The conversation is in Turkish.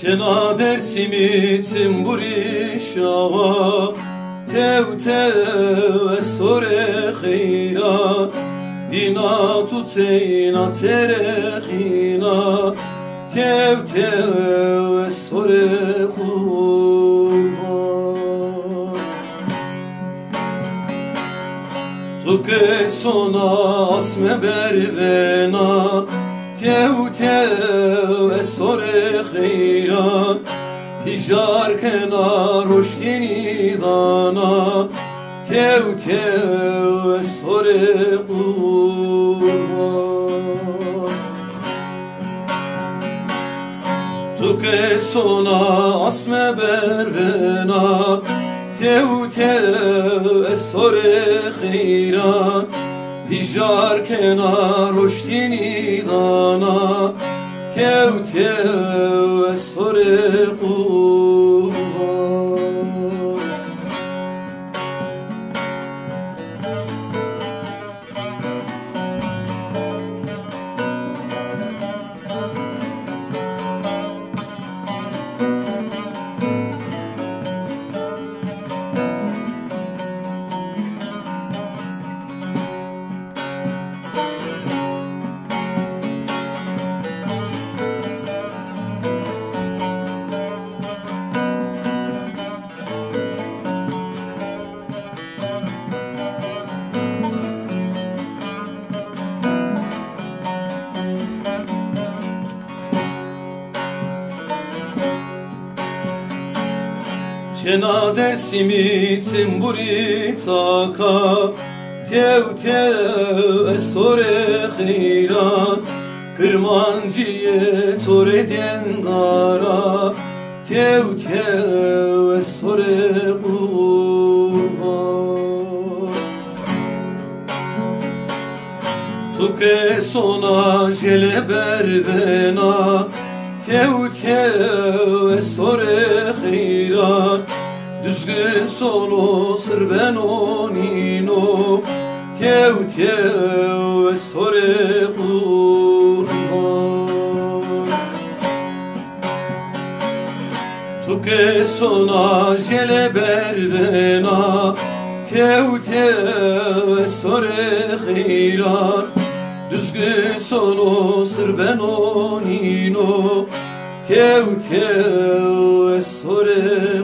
Cena dersimi timburi şava Tev tev estore khira Dina tuteyna terehina Tev tev estore kurban Tu che sona asme bervena تیو استور خیران تیجار کنار رشدینی دانا تیو استور قربان تو که سونا اسم برونا تیو استور خیران Tijar kenar hoştini dana. Kev tev estore kurban Cena dersimi timburi taka Tev tev estore khiran Kırmancıye tore dengara Tev tev estore kurban. Tu che sona jele bervena Tev tev estore khiran Düzgün sonu sır ben onino Tev tev estore kurban Tu che sona jele bervena Tev tev estore khiran Düzgün sonu sır ben onino Tev tev estore